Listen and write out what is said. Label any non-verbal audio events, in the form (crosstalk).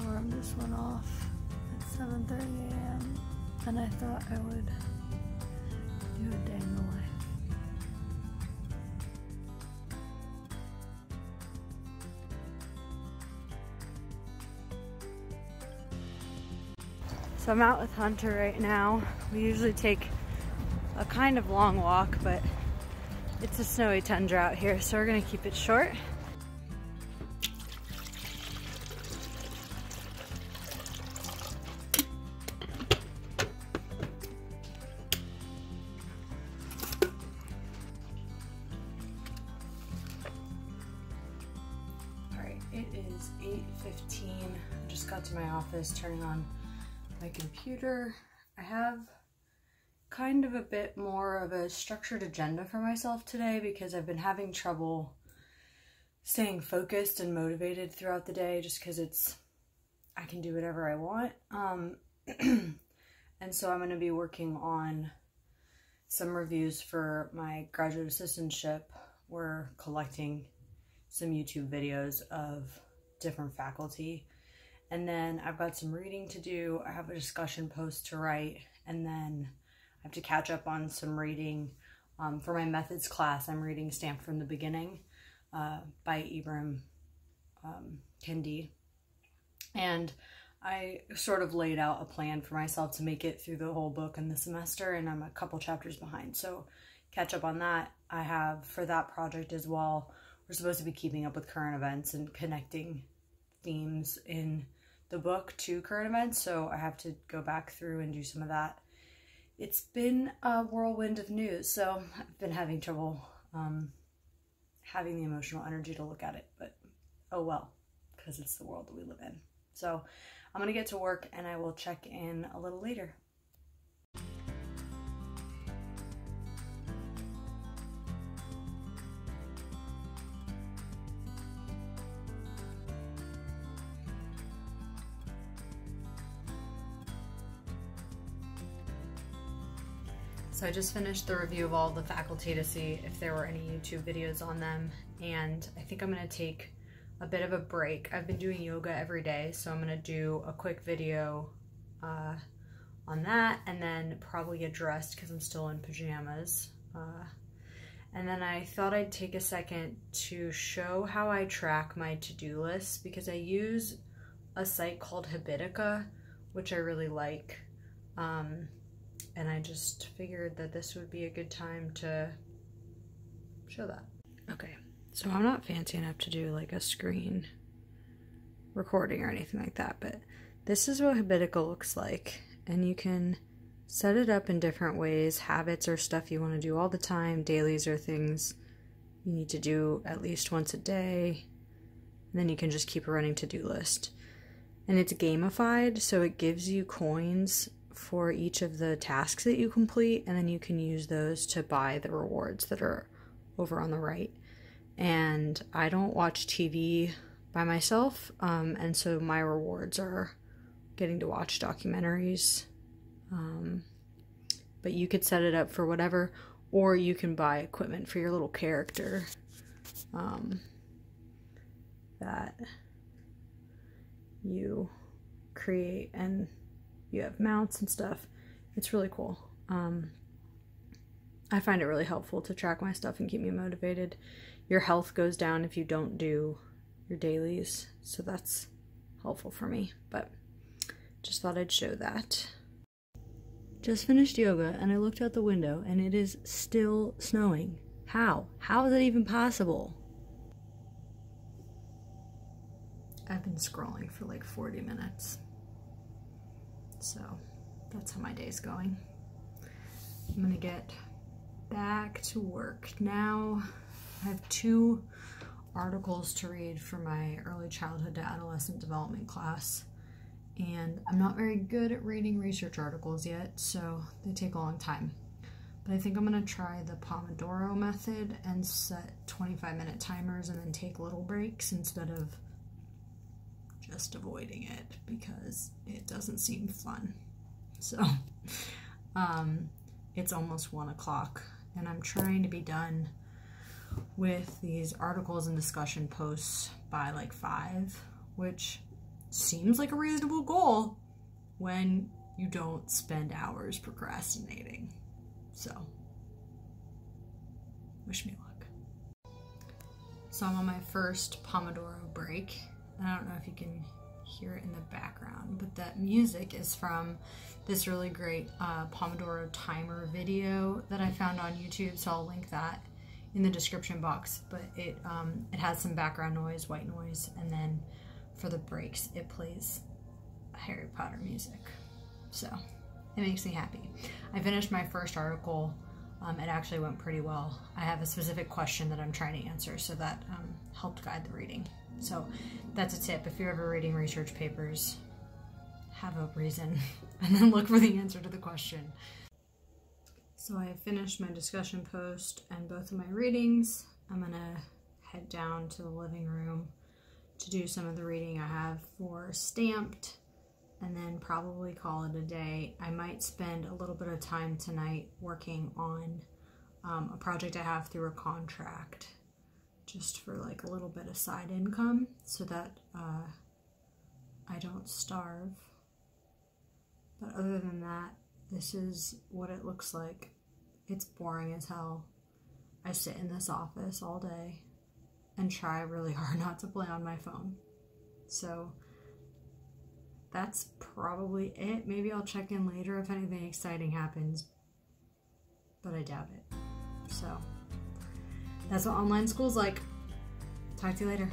alarm just went off at 7.30 a.m. and I thought I would do a day in the life. So I'm out with Hunter right now. We usually take a kind of long walk, but it's a snowy tundra out here, so we're gonna keep it short. Is 8.15. I just got to my office, turning on my computer. I have kind of a bit more of a structured agenda for myself today because I've been having trouble staying focused and motivated throughout the day just because it's I can do whatever I want. Um, (clears throat) and so I'm going to be working on some reviews for my graduate assistantship. We're collecting some YouTube videos of different faculty. And then I've got some reading to do. I have a discussion post to write. And then I have to catch up on some reading. Um, for my methods class, I'm reading Stamped from the Beginning uh, by Ibram um, Kendi. And I sort of laid out a plan for myself to make it through the whole book in the semester, and I'm a couple chapters behind. So catch up on that. I have for that project as well. We're supposed to be keeping up with current events and connecting themes in the book to current events, so I have to go back through and do some of that. It's been a whirlwind of news, so I've been having trouble um, having the emotional energy to look at it, but oh well, because it's the world that we live in. So I'm going to get to work and I will check in a little later. So I just finished the review of all the faculty to see if there were any YouTube videos on them and I think I'm going to take a bit of a break. I've been doing yoga every day so I'm going to do a quick video uh, on that and then probably get dressed because I'm still in pajamas. Uh, and then I thought I'd take a second to show how I track my to-do list because I use a site called Habitica, which I really like. Um, and I just figured that this would be a good time to show that. Okay, so I'm not fancy enough to do like a screen recording or anything like that, but this is what Habitica looks like, and you can set it up in different ways. Habits are stuff you want to do all the time, dailies are things you need to do at least once a day, and then you can just keep a running to do list. And it's gamified, so it gives you coins for each of the tasks that you complete, and then you can use those to buy the rewards that are over on the right. And I don't watch TV by myself, um, and so my rewards are getting to watch documentaries. Um, but you could set it up for whatever, or you can buy equipment for your little character um, that you create and you have mounts and stuff. It's really cool. Um, I find it really helpful to track my stuff and keep me motivated. Your health goes down if you don't do your dailies, so that's helpful for me. But just thought I'd show that. Just finished yoga and I looked out the window and it is still snowing. How? How is that even possible? I've been scrolling for like 40 minutes. So that's how my day's going. I'm gonna get back to work. Now I have two articles to read for my early childhood to adolescent development class. And I'm not very good at reading research articles yet, so they take a long time. But I think I'm gonna try the Pomodoro method and set 25 minute timers and then take little breaks instead of just avoiding it because it doesn't seem fun. So, um, it's almost one o'clock and I'm trying to be done with these articles and discussion posts by like five, which seems like a reasonable goal when you don't spend hours procrastinating. So, wish me luck. So, I'm on my first Pomodoro break. I don't know if you can hear it in the background, but that music is from this really great uh, Pomodoro timer video that I found on YouTube. So, I'll link that in the description box. But it, um, it has some background noise, white noise, and then for the breaks, it plays Harry Potter music. So it makes me happy. I finished my first article. Um, it actually went pretty well. I have a specific question that I'm trying to answer, so that um, helped guide the reading. So that's a tip. If you're ever reading research papers, have a reason (laughs) and then look for the answer to the question. So I finished my discussion post and both of my readings. I'm gonna head down to the living room to do some of the reading I have for Stamped and then probably call it a day. I might spend a little bit of time tonight working on um, a project I have through a contract just for like a little bit of side income so that uh, I don't starve. But other than that, this is what it looks like. It's boring as hell. I sit in this office all day and try really (laughs) hard not to play on my phone. So that's probably it. Maybe I'll check in later if anything exciting happens, but I doubt it. So that's what online school's like. Talk to you later.